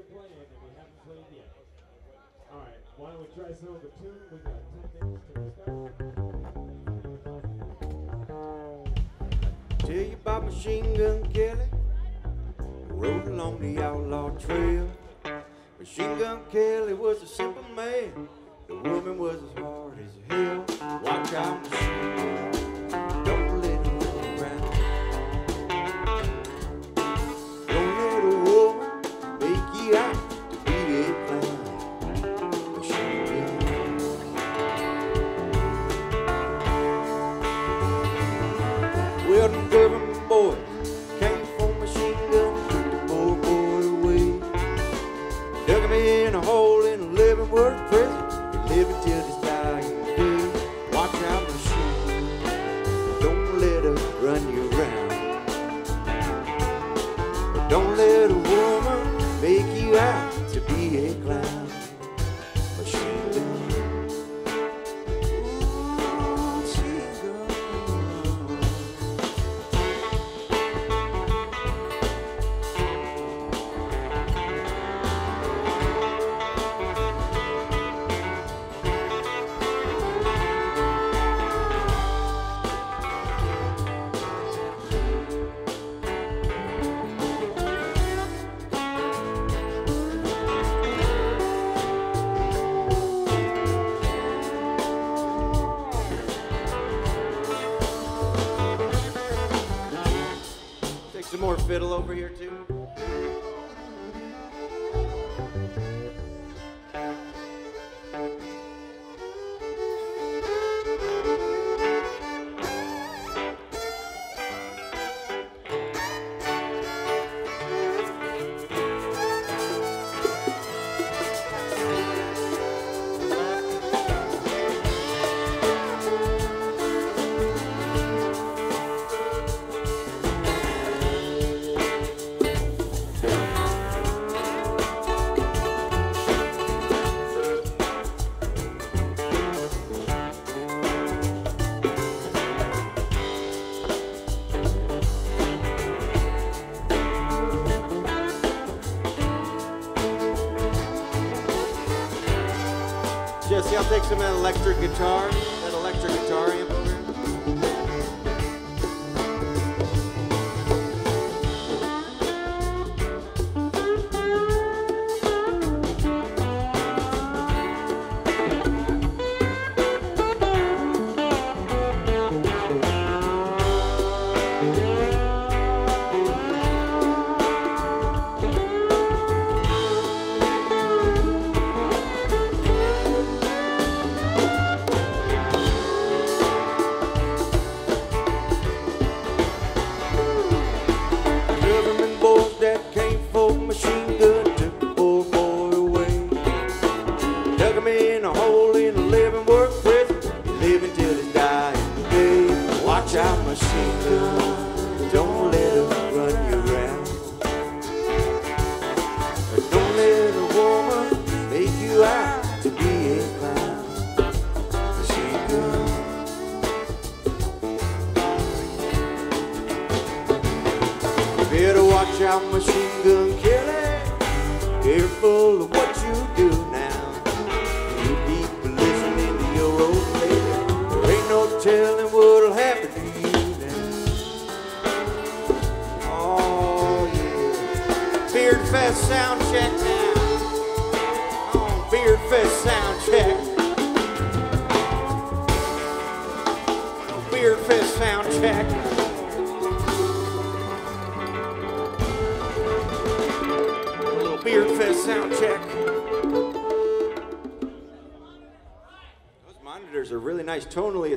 playing we haven't played yet. All right, why don't we try some of the tune? We got 10 minutes to discuss. Tell you about Machine Gun Kelly, rode along the outlaw trail. Machine Gun Kelly was a simple man, the woman was as hard as hell. Watch out, Machine Gun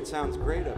sounds great up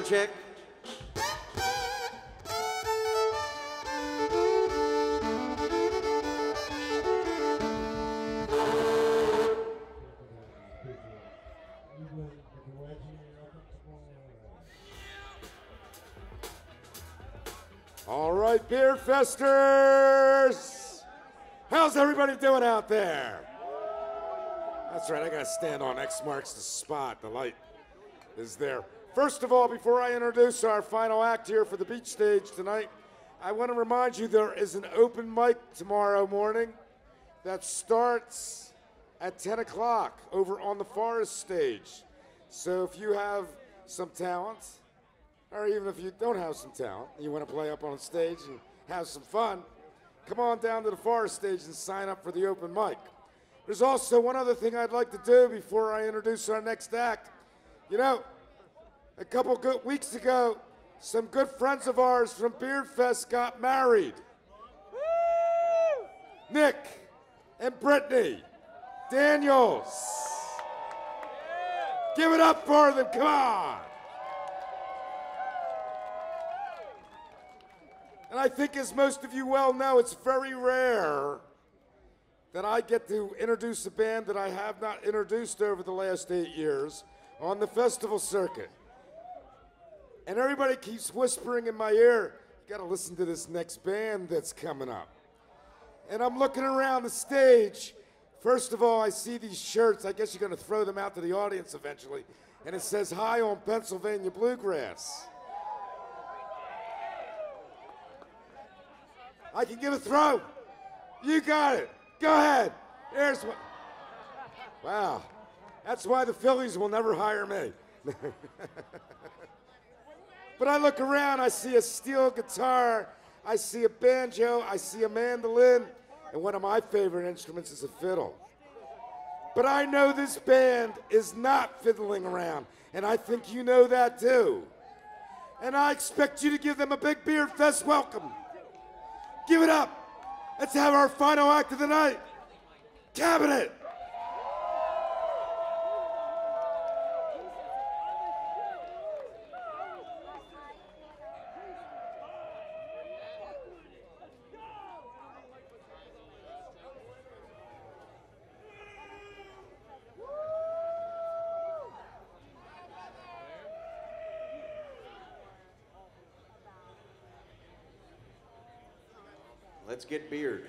Sound check. All right, Beardfesters! How's everybody doing out there? That's right, I gotta stand on X marks the spot. The light is there. First of all, before I introduce our final act here for the beach stage tonight, I want to remind you there is an open mic tomorrow morning that starts at 10 o'clock over on the forest stage. So if you have some talent, or even if you don't have some talent, you want to play up on stage and have some fun, come on down to the forest stage and sign up for the open mic. There's also one other thing I'd like to do before I introduce our next act. You know, a couple good weeks ago, some good friends of ours from Beardfest got married. Nick and Brittany Daniels. Give it up for them, come on. And I think, as most of you well know, it's very rare that I get to introduce a band that I have not introduced over the last eight years on the festival circuit. And everybody keeps whispering in my ear, you gotta listen to this next band that's coming up. And I'm looking around the stage. First of all, I see these shirts. I guess you're gonna throw them out to the audience eventually. And it says, Hi on Pennsylvania Bluegrass. I can give a throw. You got it. Go ahead. There's what. Wow. That's why the Phillies will never hire me. but I look around, I see a steel guitar, I see a banjo, I see a mandolin, and one of my favorite instruments is a fiddle. But I know this band is not fiddling around, and I think you know that too. And I expect you to give them a big Beardfest welcome. Give it up. Let's have our final act of the night. Cabinet. Get beard.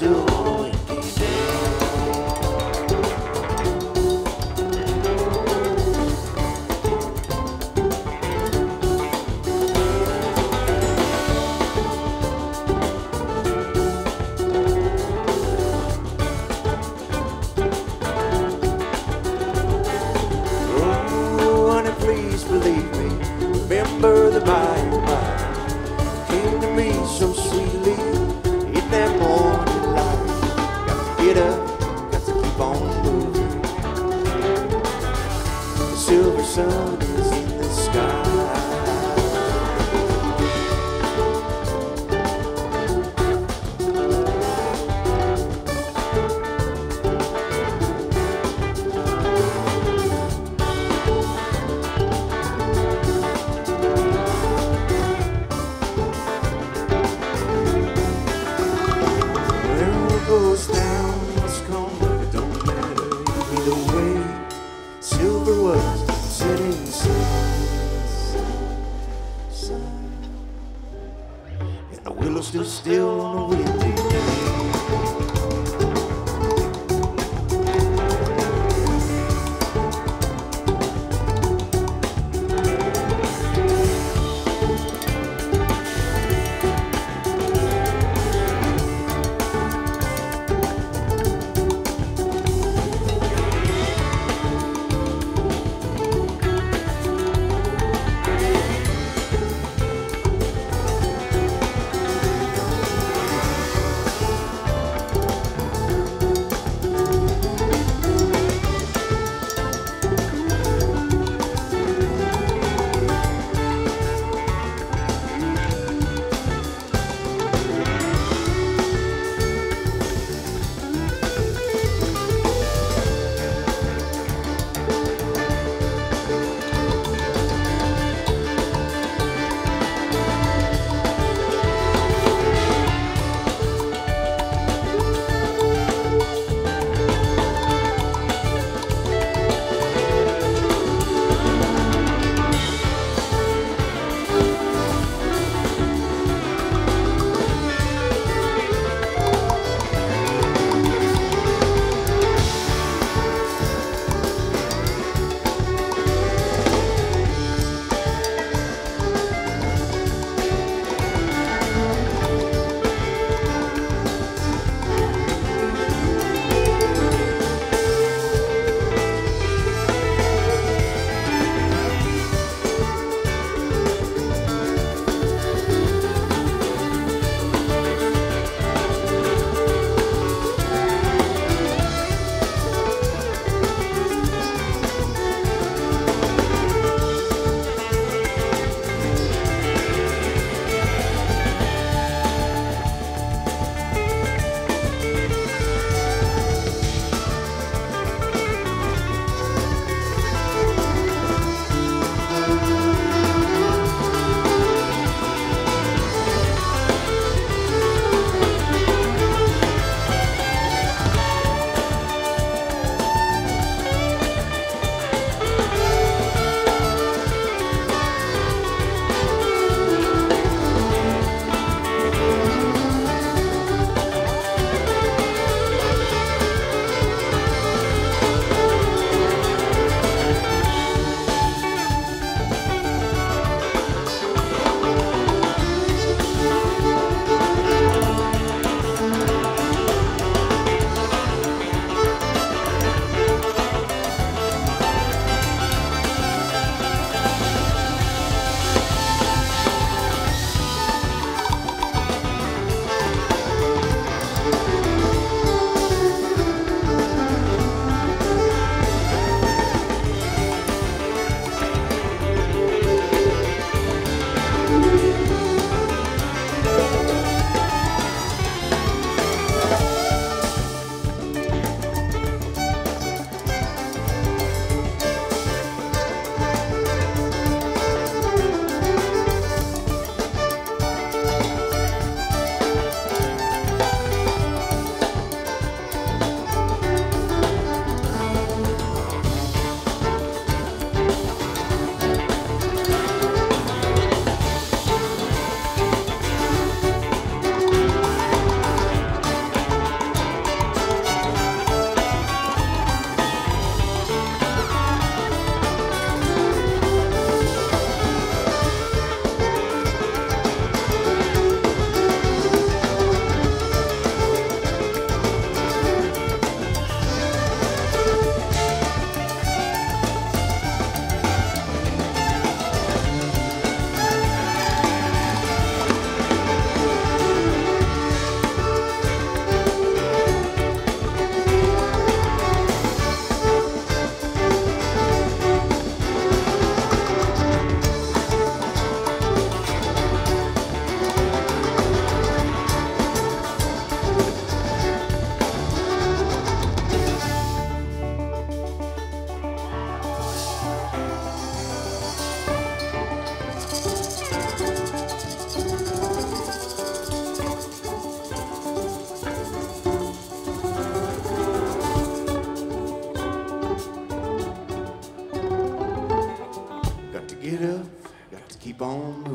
Willow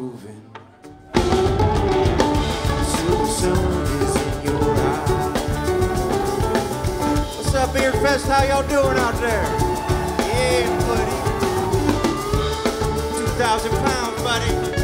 moving. Soon is in your eyes. What's up, Beardfest? How y'all doing out there? Yeah, buddy. 2,000 pounds, buddy.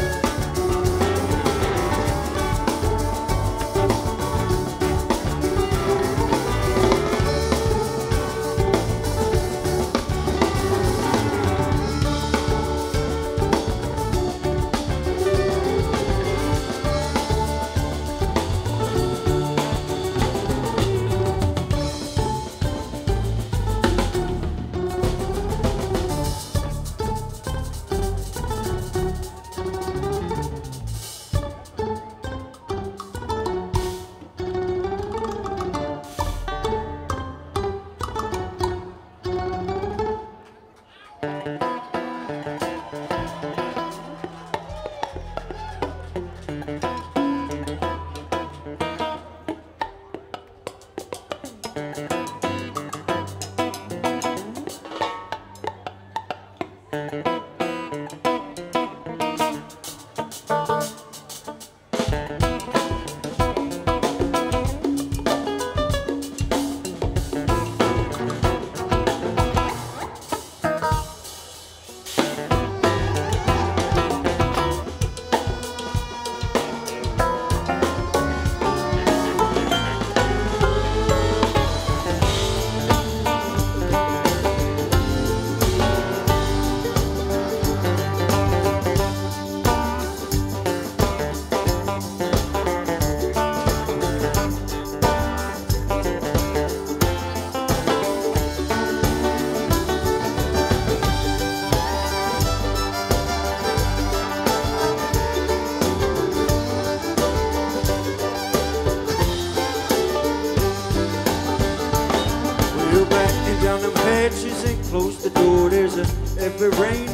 A heavy rain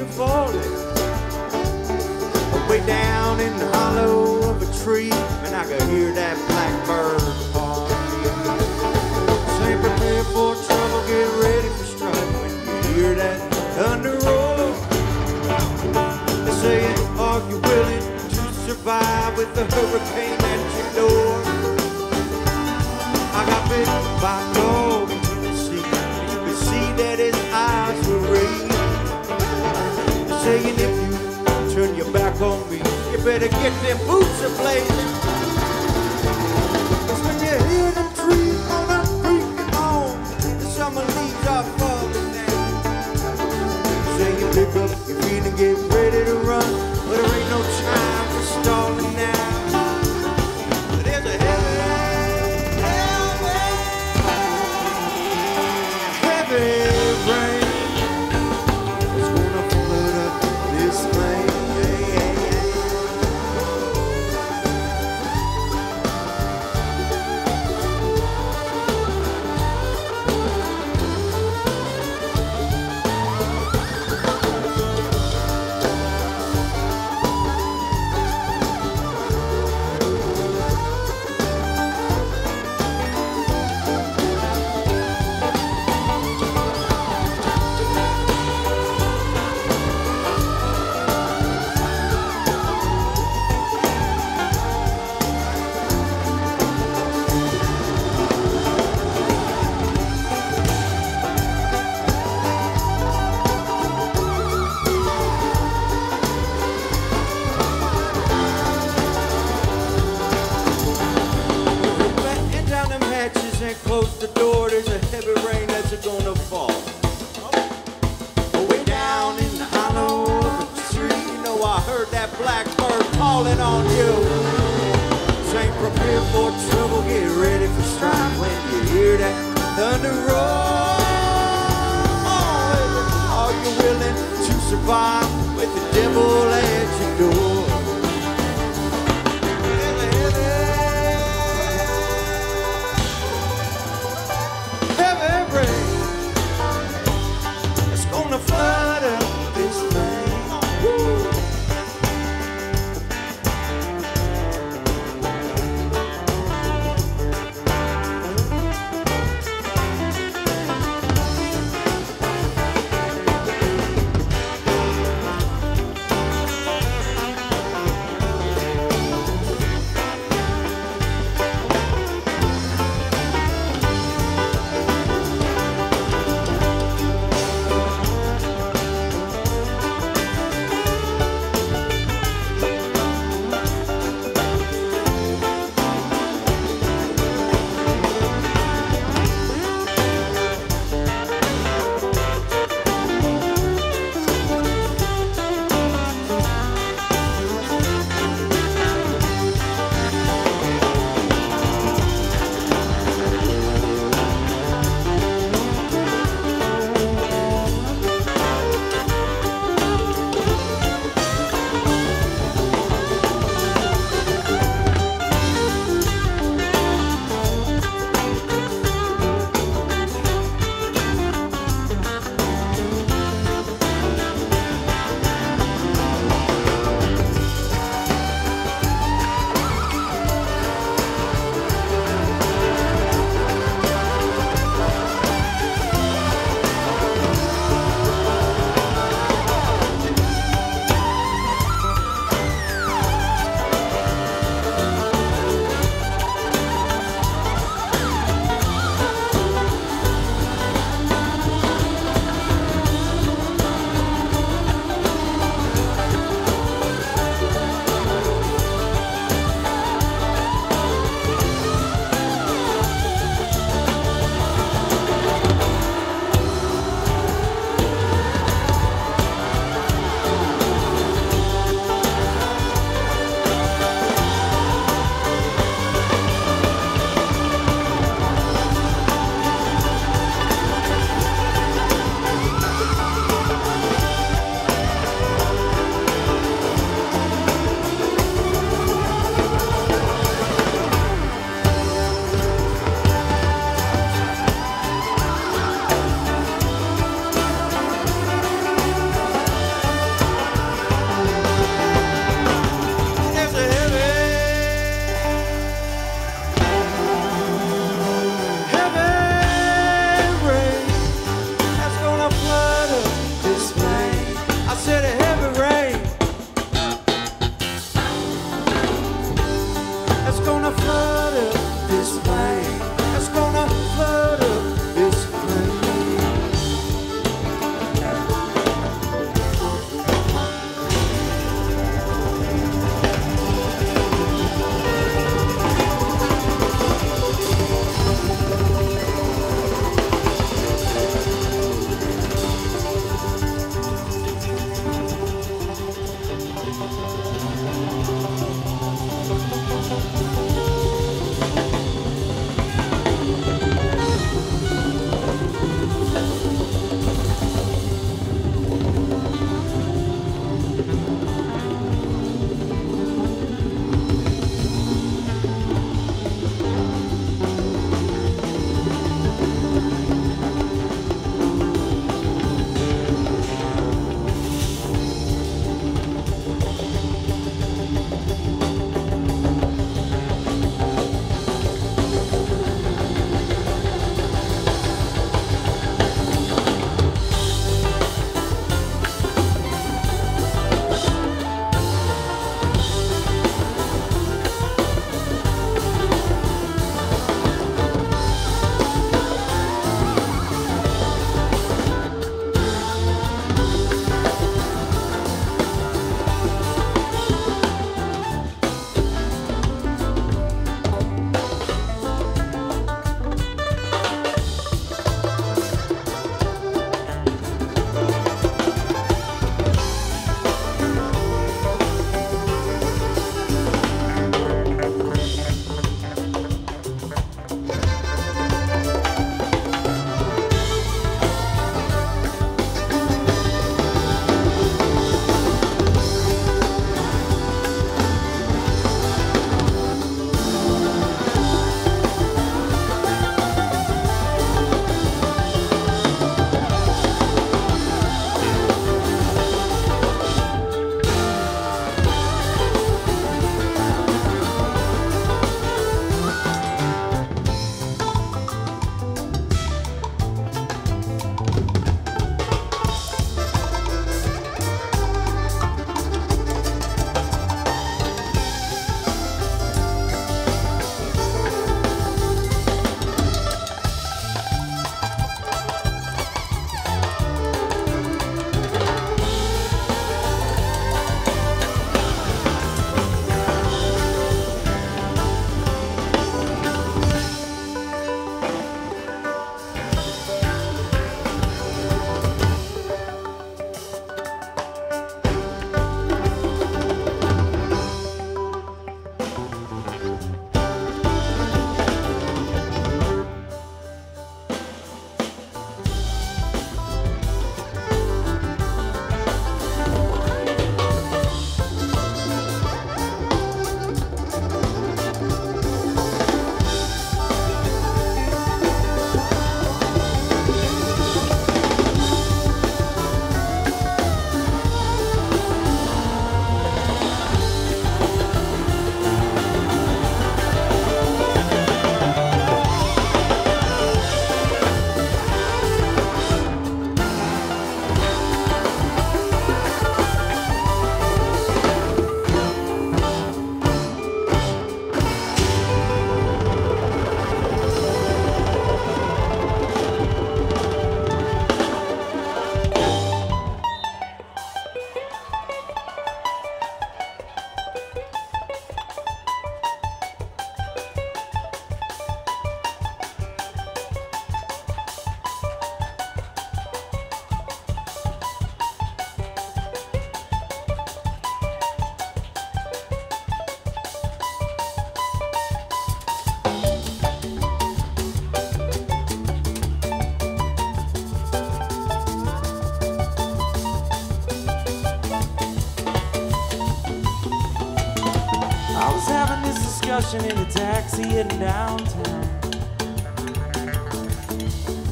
heading downtown.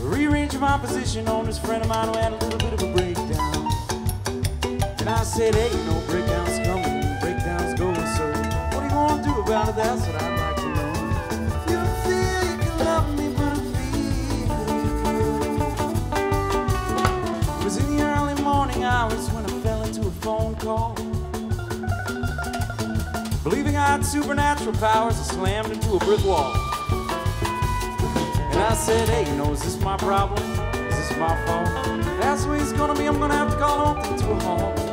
Rearranging my position on this friend of mine who had a little bit of a breakdown. And I said, hey. got supernatural powers, I slammed into a brick wall. And I said, hey, you know, is this my problem? Is this my fault? That's the way it's gonna be, I'm gonna have to call to a home.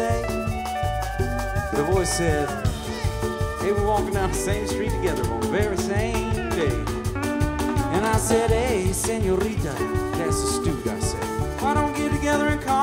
say? The voice said, Hey, we're walking down the same street together on the very same day. And I said, Hey, senorita, that's astute, I said. Why don't we get together and call?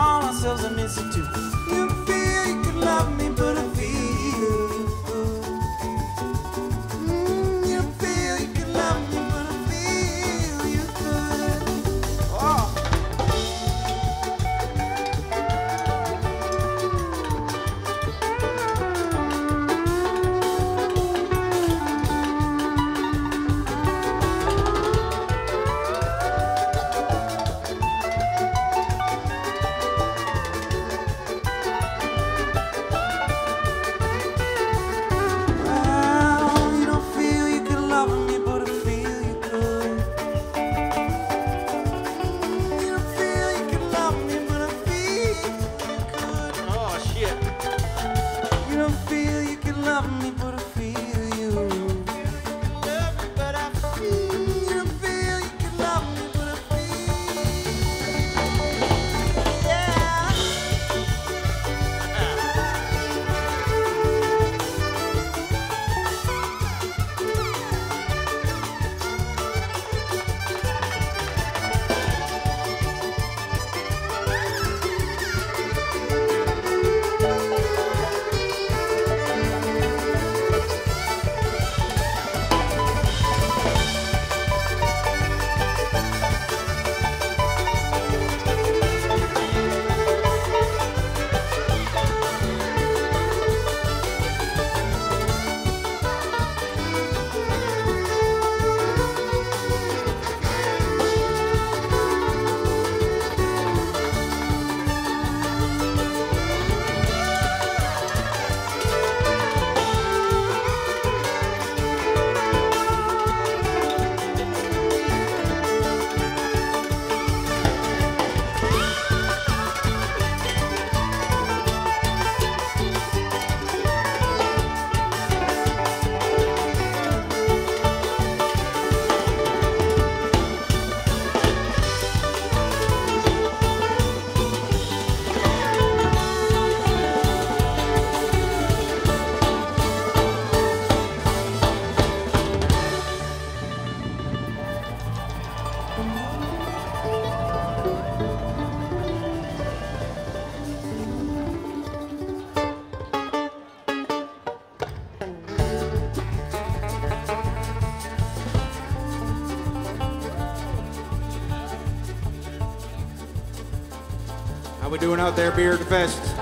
out there, Beardfest.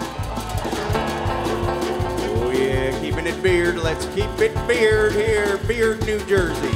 Oh, yeah, keeping it beard. Let's keep it beard here, Beard, New Jersey.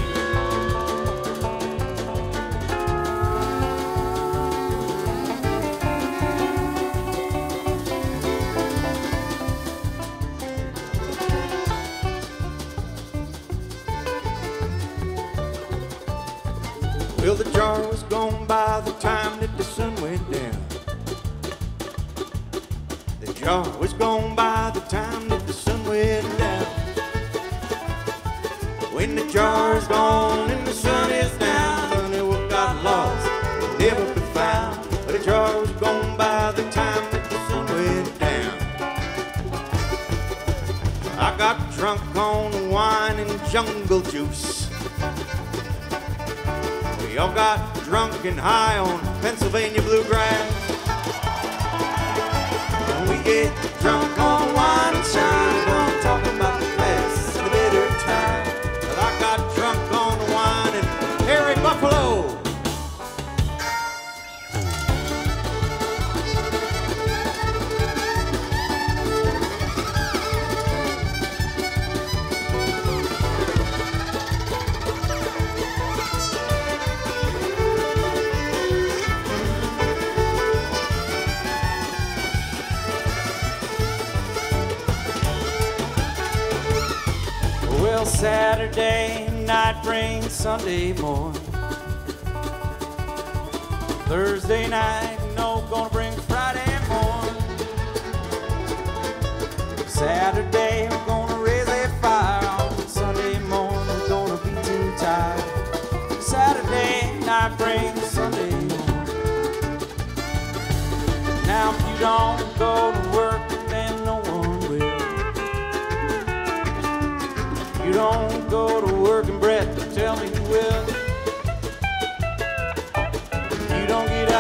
Don't get out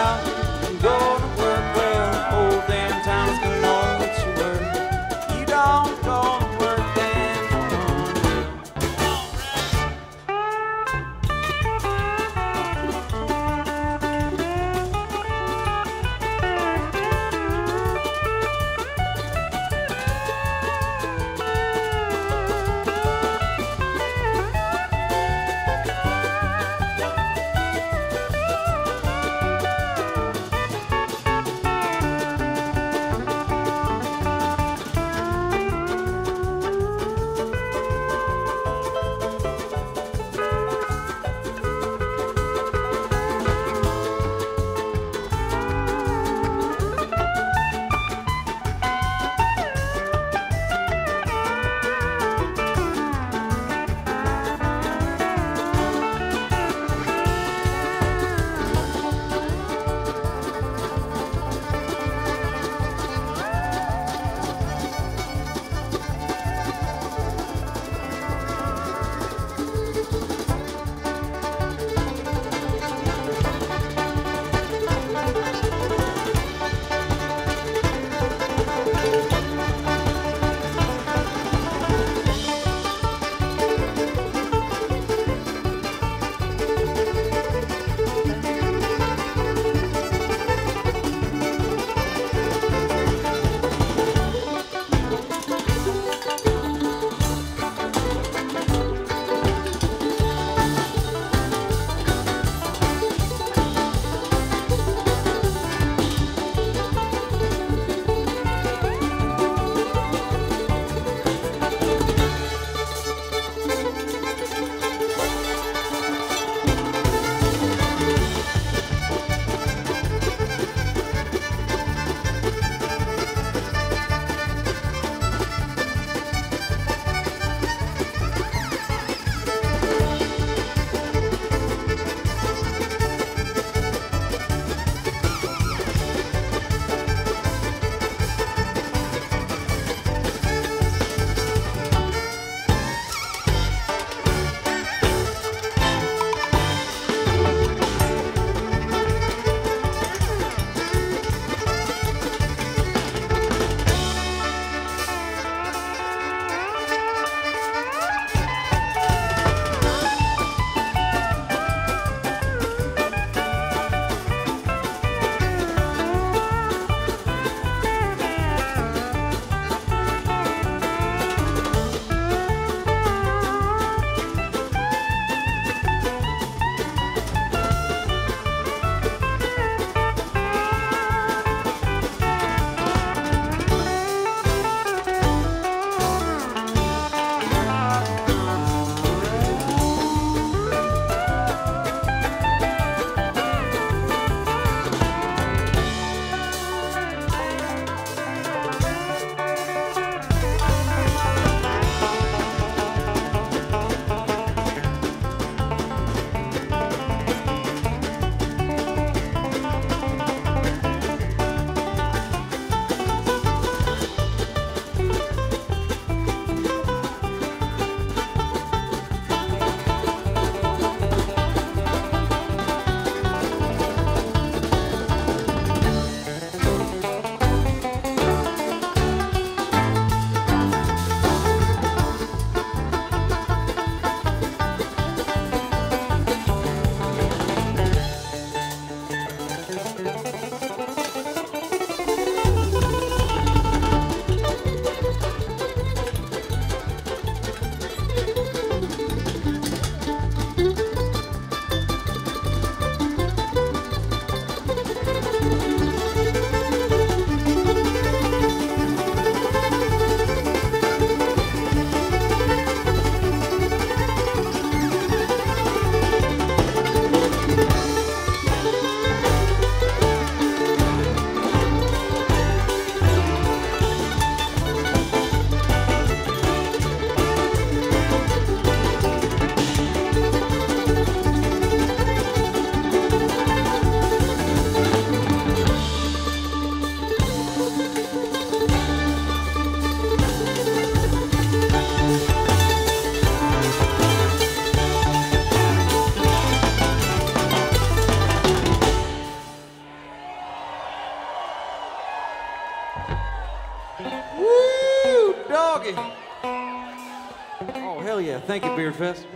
Thank you, Beer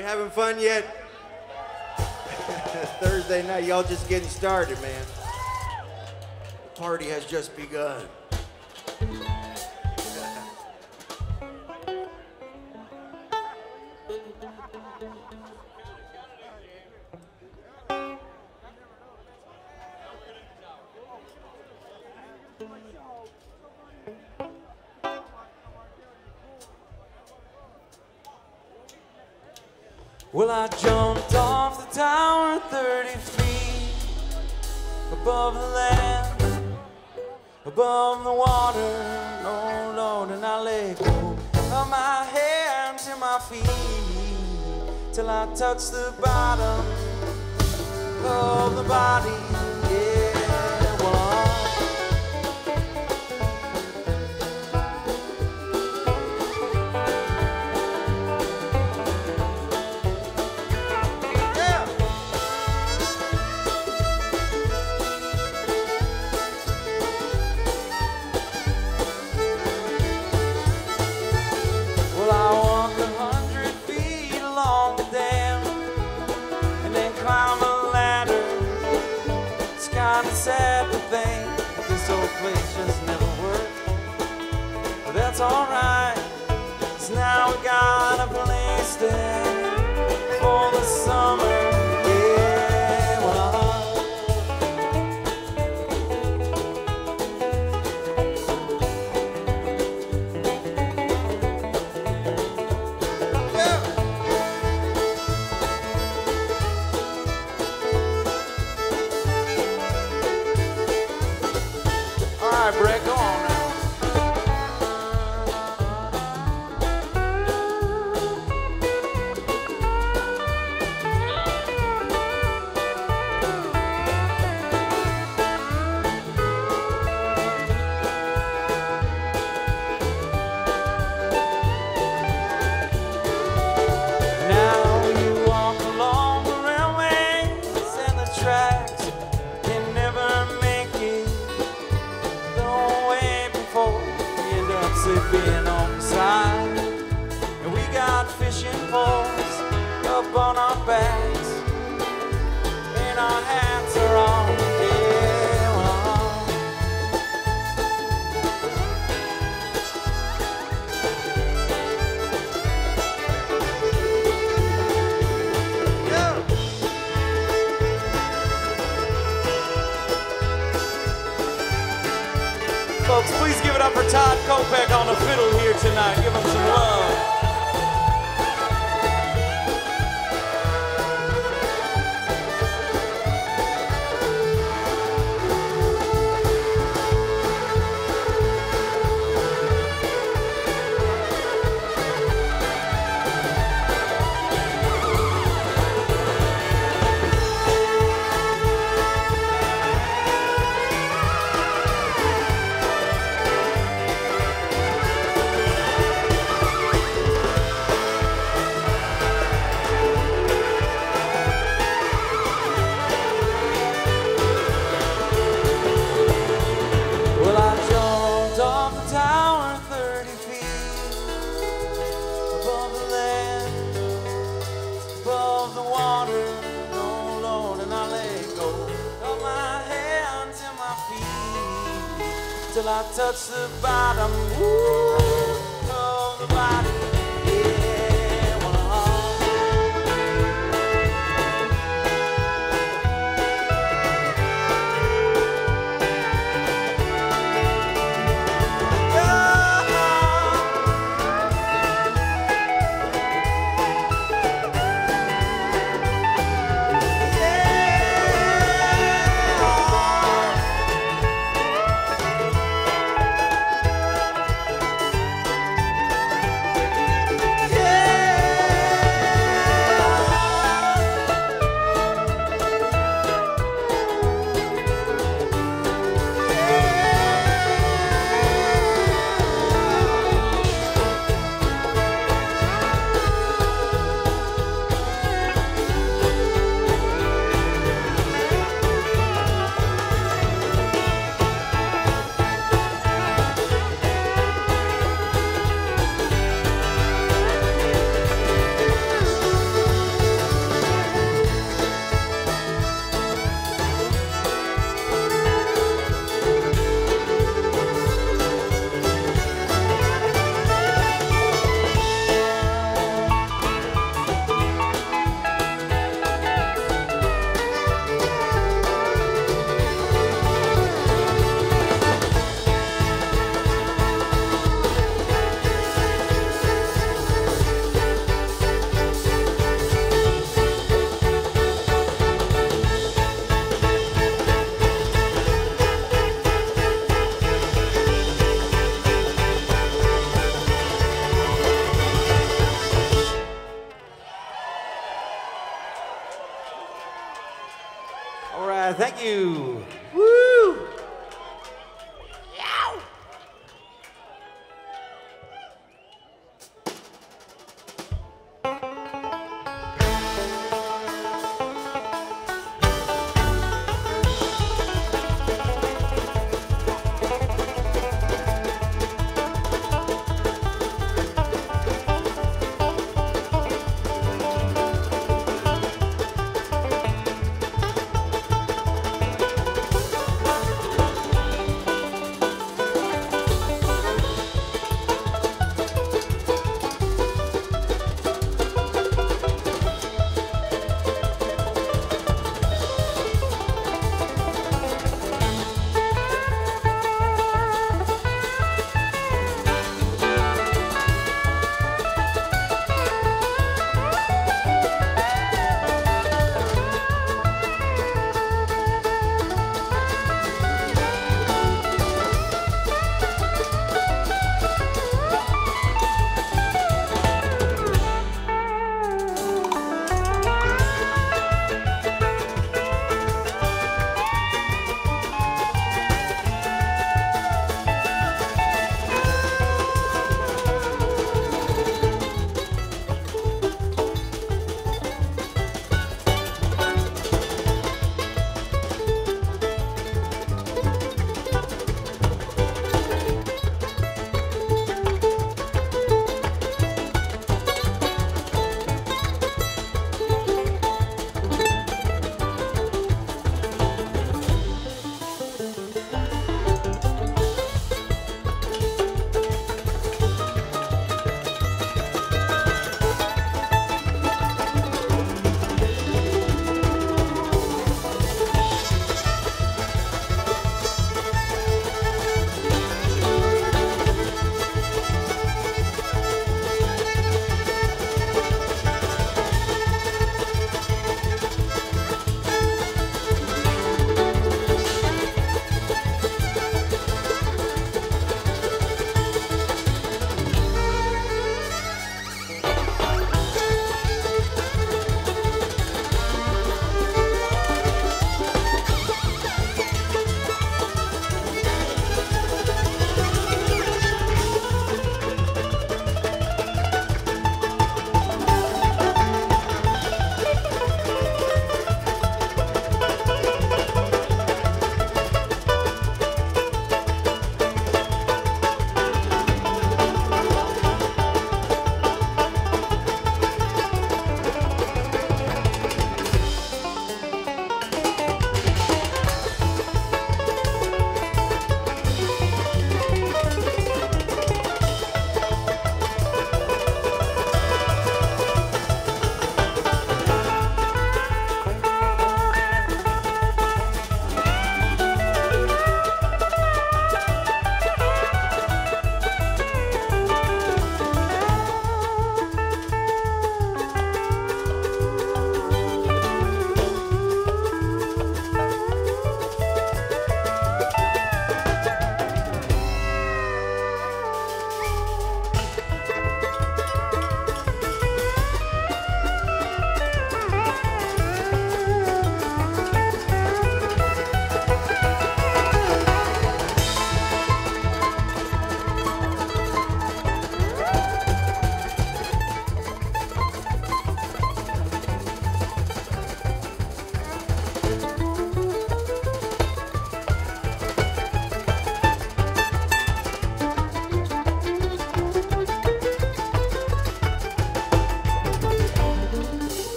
we having fun yet? Thursday night, y'all just getting started, man. The party has just begun. Well, I jumped off the tower 30 feet above the land, above the water, no Lord, and I let go of my hands and my feet till I touched the bottom of the body. That's alright, 'cause now we got a place there for the summer. I touch the bottom ooh, of the body.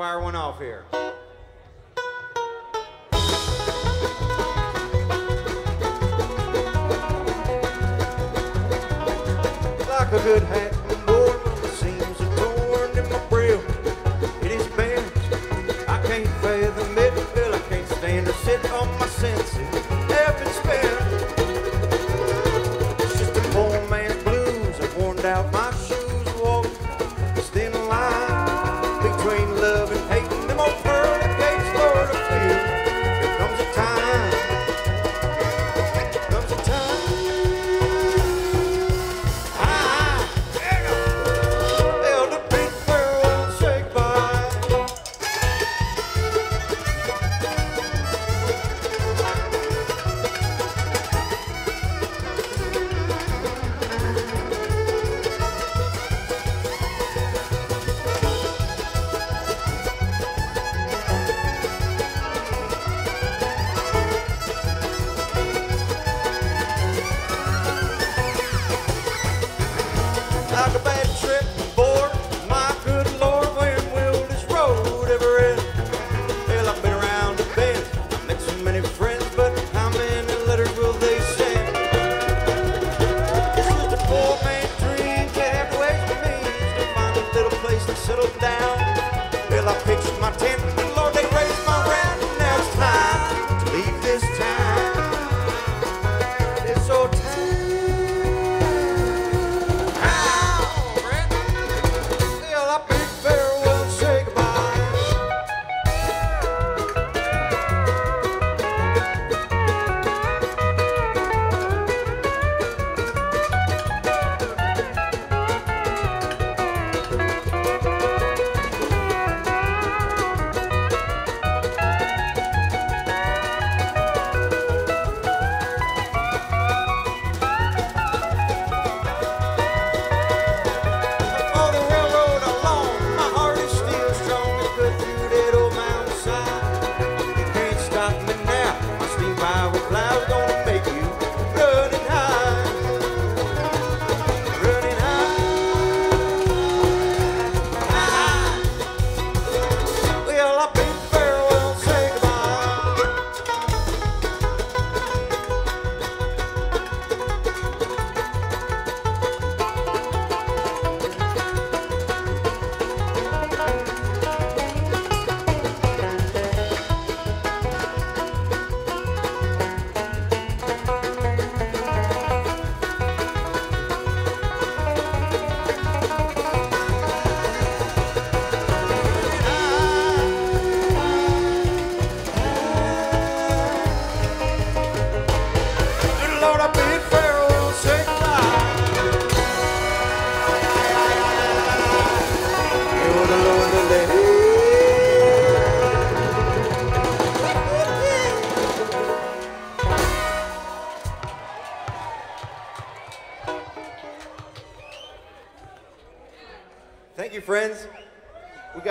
fire one off here. Like a good hat.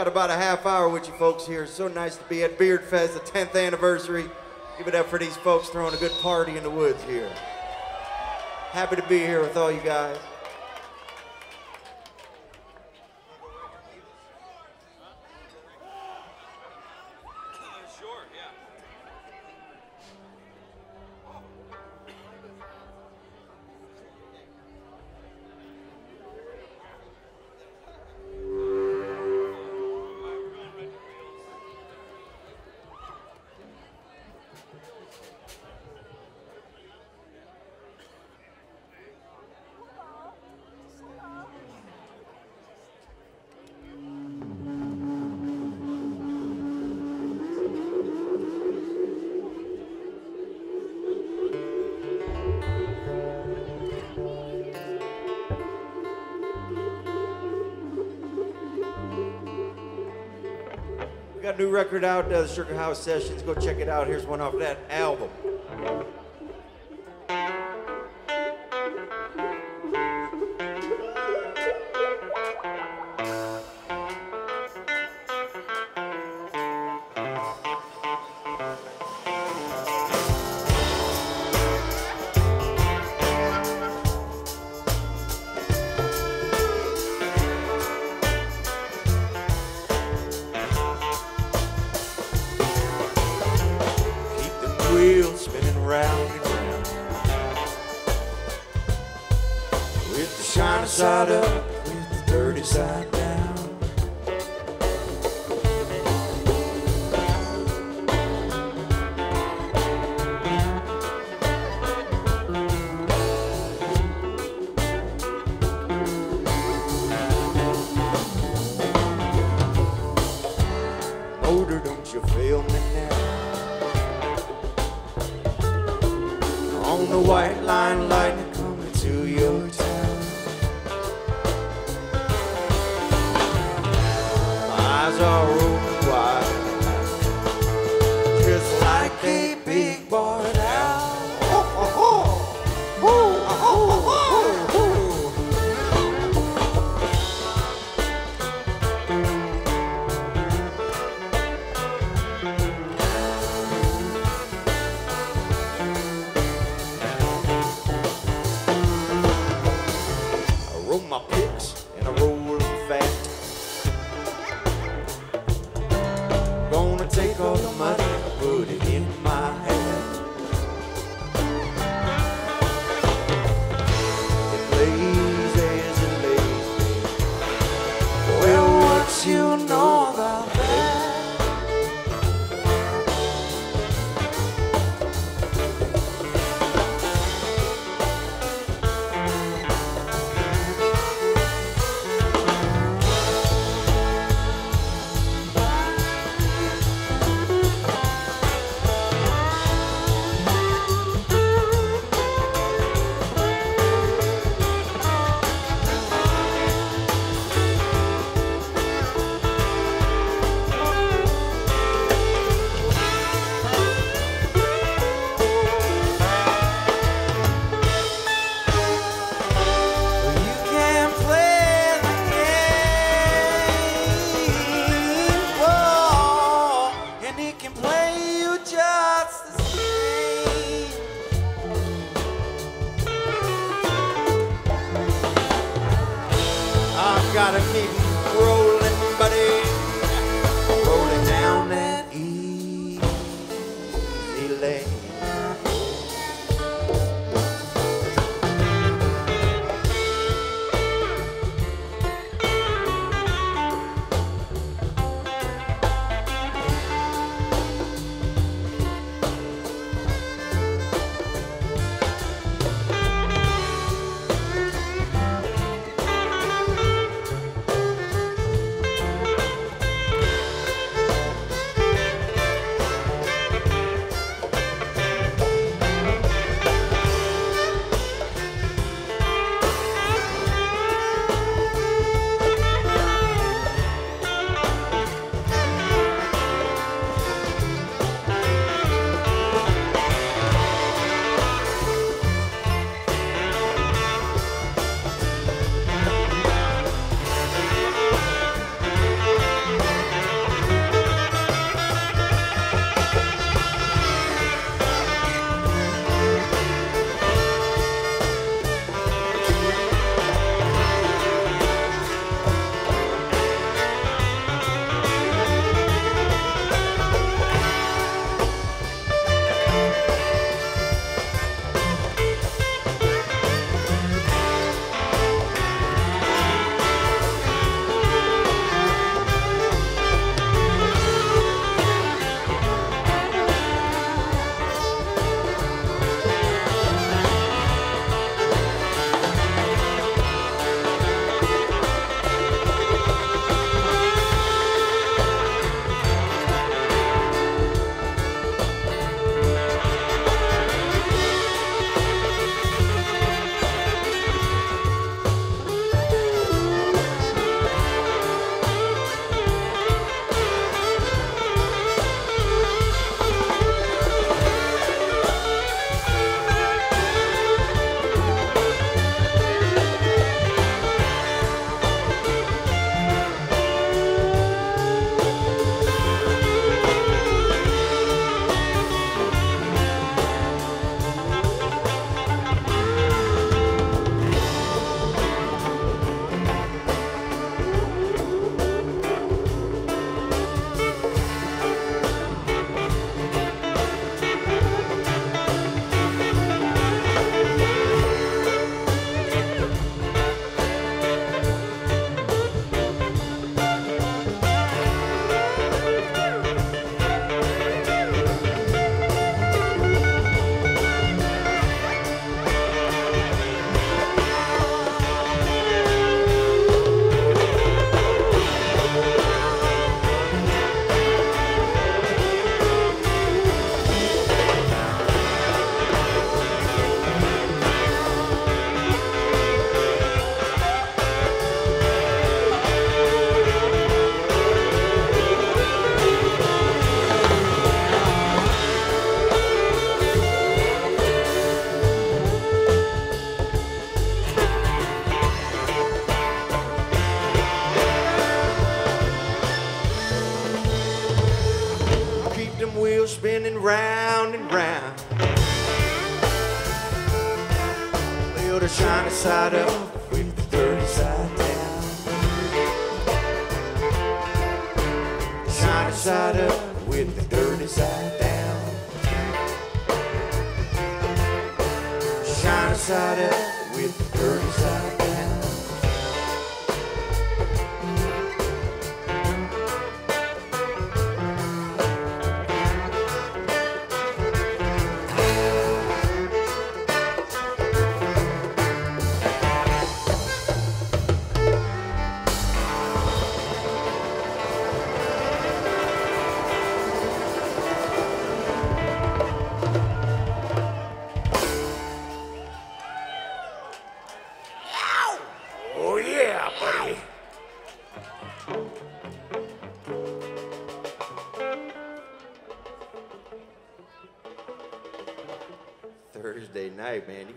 about a half hour with you folks here. So nice to be at Beardfest, the 10th anniversary. Give it up for these folks throwing a good party in the woods here. Happy to be here with all you guys. new record out, uh, the Sugar House Sessions. Go check it out. Here's one off that album.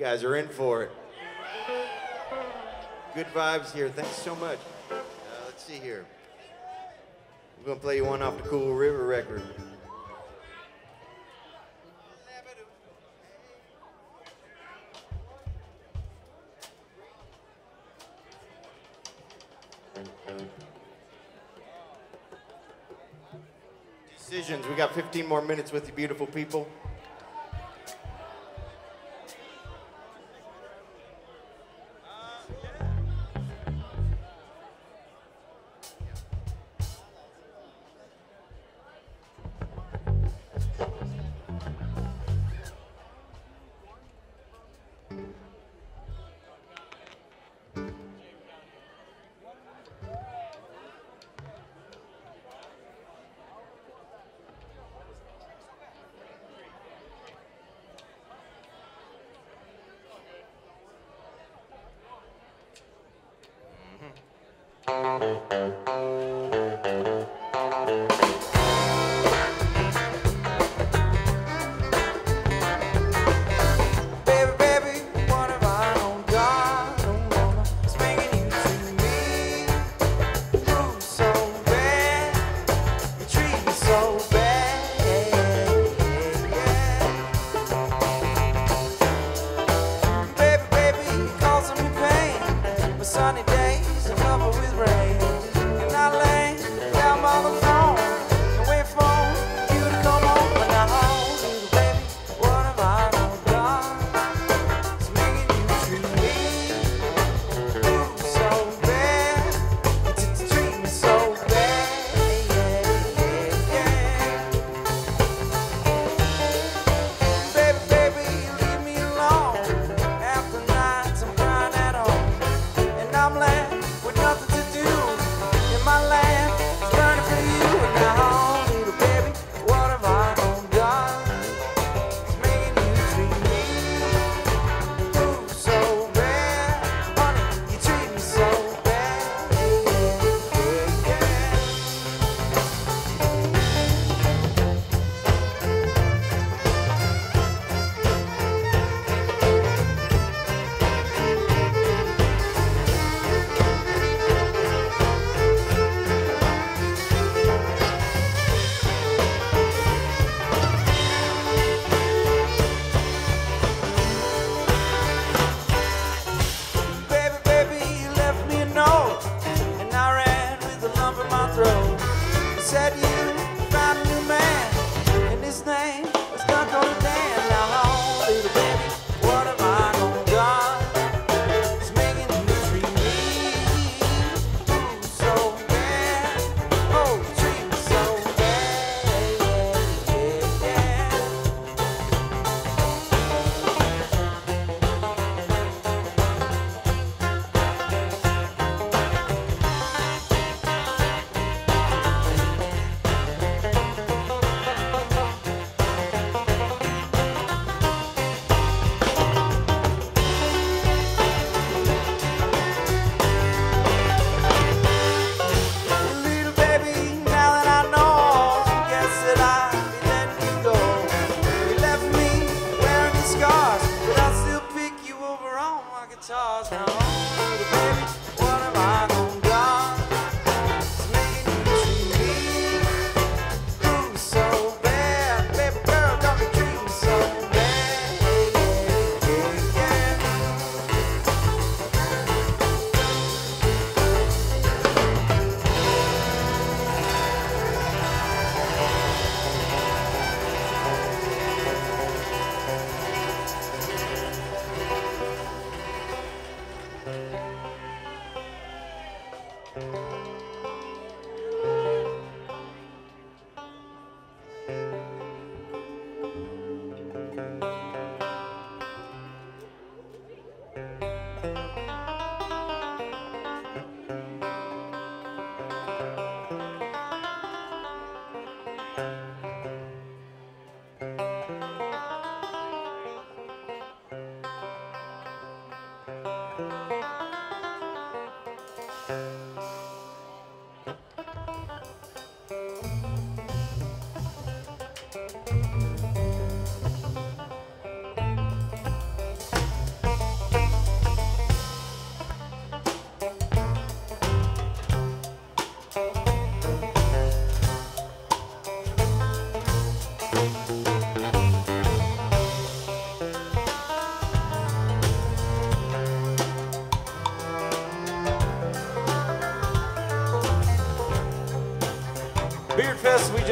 Guys are in for it. Good vibes here. Thanks so much. Uh, let's see here. I'm gonna play you one off the Cool River record. Decisions. We got 15 more minutes with you, beautiful people.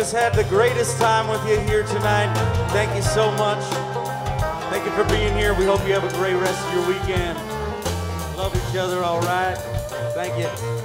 just had the greatest time with you here tonight. Thank you so much. Thank you for being here. We hope you have a great rest of your weekend. Love each other, all right? Thank you.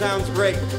Sounds great.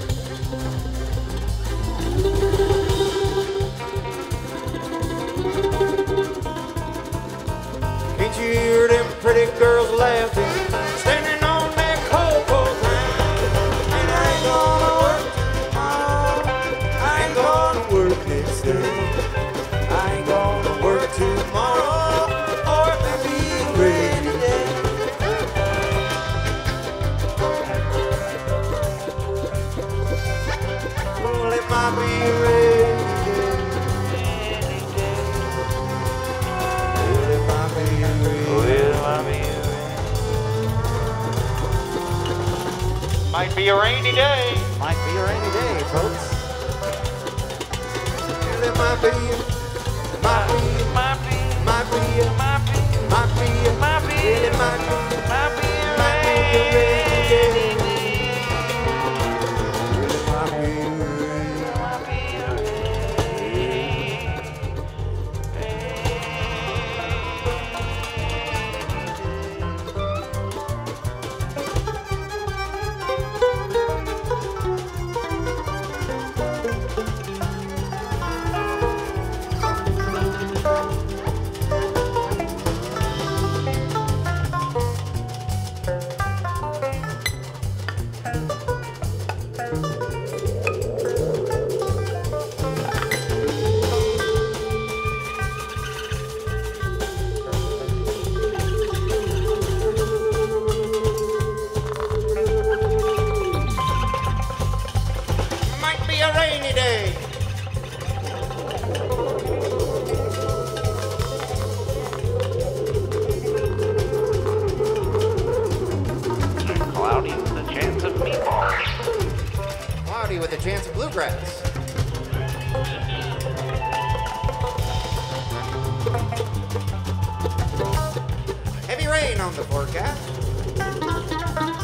On the forecast.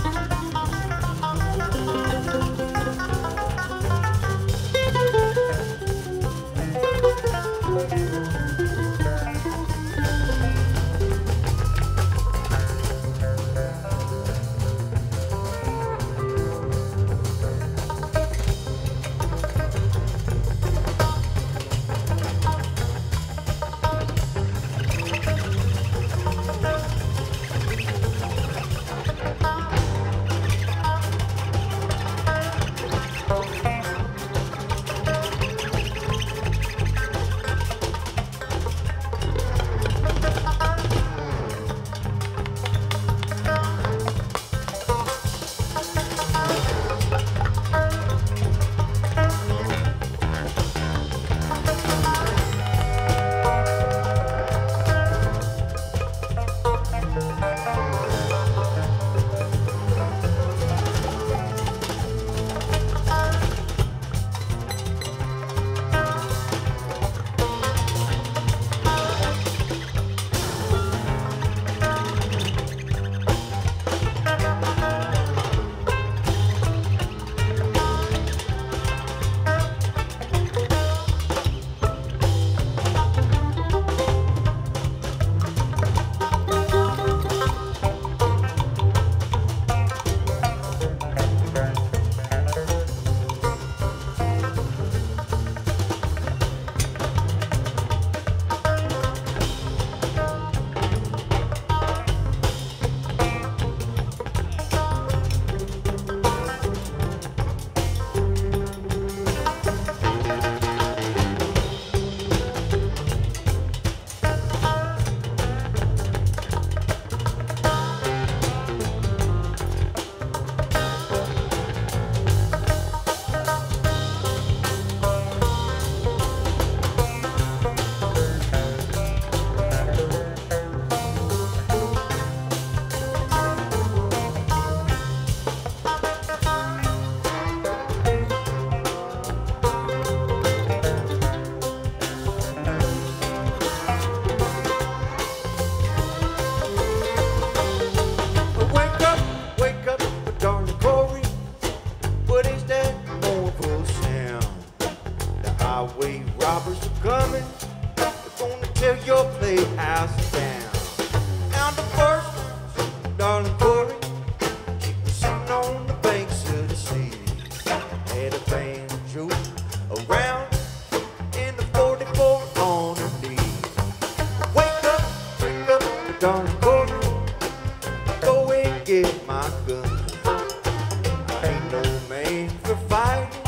my gun. I ain't no man for fighting,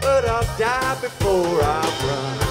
but I'll die before I run.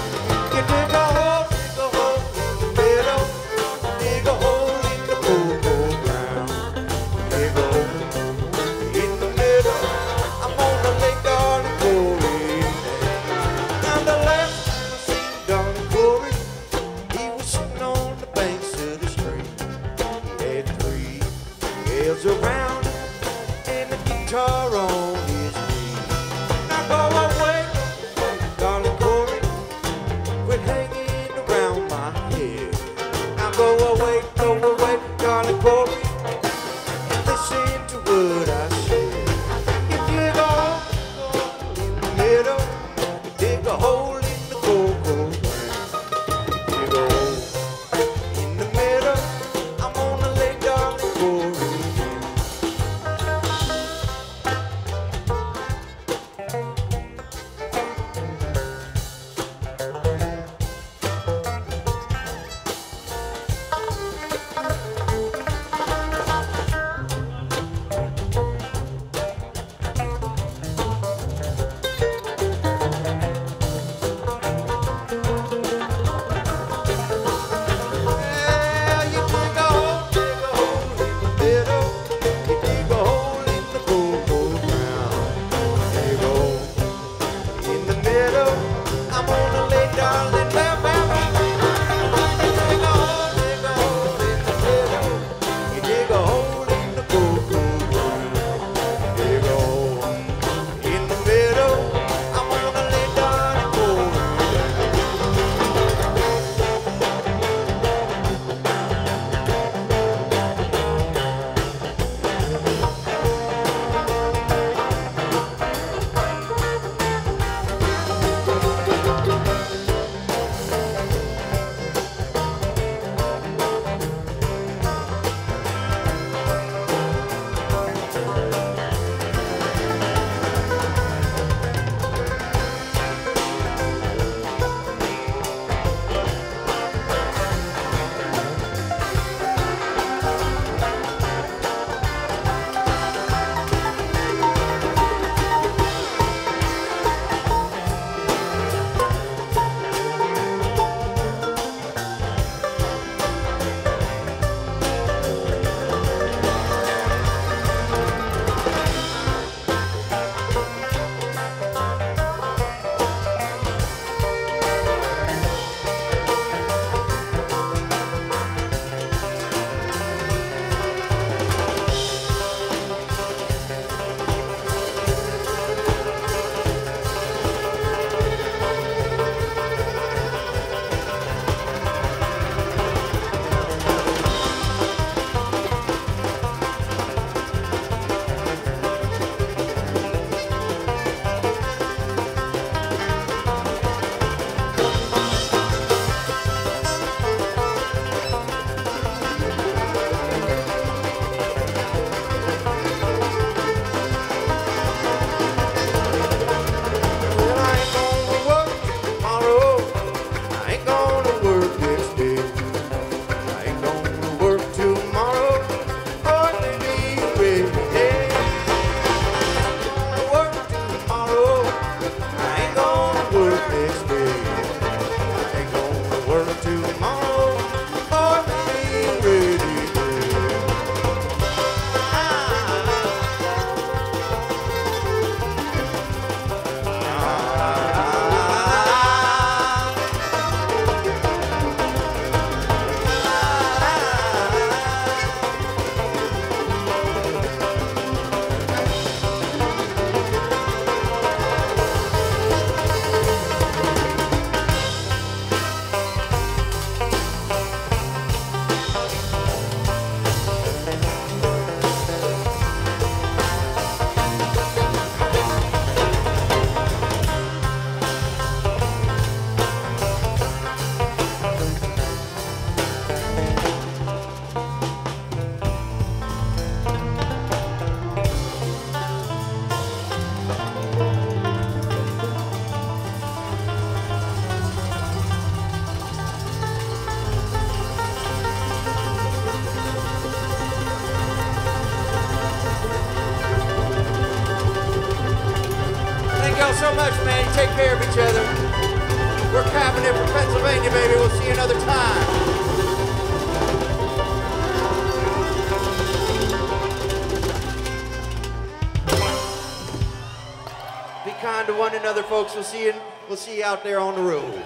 folks. We'll see you, we'll see you out there on the road.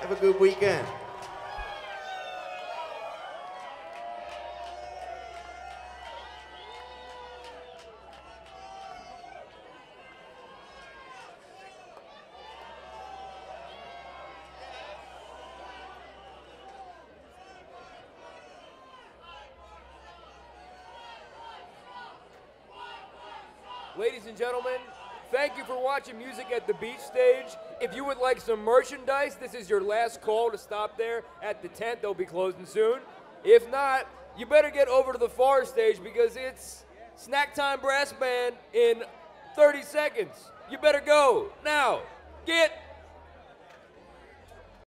Have a good weekend. The Beach stage. If you would like some merchandise, this is your last call to stop there at the tent. They'll be closing soon. If not, you better get over to the far stage because it's Snack Time Brass Band in 30 seconds. You better go now. Get